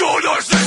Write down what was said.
Don't understand.